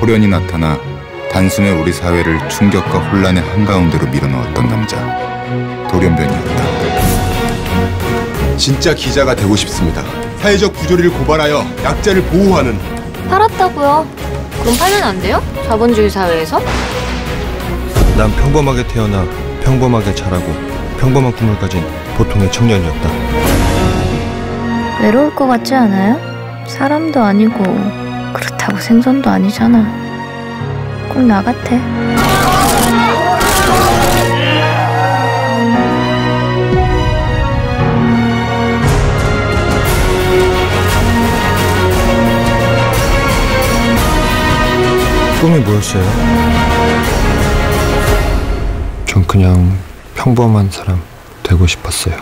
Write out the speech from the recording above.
호련히 나타나 단숨에 우리 사회를 충격과 혼란의 한가운데로 밀어넣었던 남자 돌연변이었다. 진짜 기자가 되고 싶습니다. 사회적 부조리를 고발하여 약자를 보호하는 팔았다고요? 그럼 팔면 안 돼요? 자본주의 사회에서? 난 평범하게 태어나 평범하게 자라고 평범한 꿈을 가진 보통의 청년이었다. 외로울 것 같지 않아요? 사람도 아니고 그렇다고 생선도 아니잖아. 꼭 나 같아. 꿈이 뭐였어요? 전 그냥 평범한 사람 되고 싶었어요.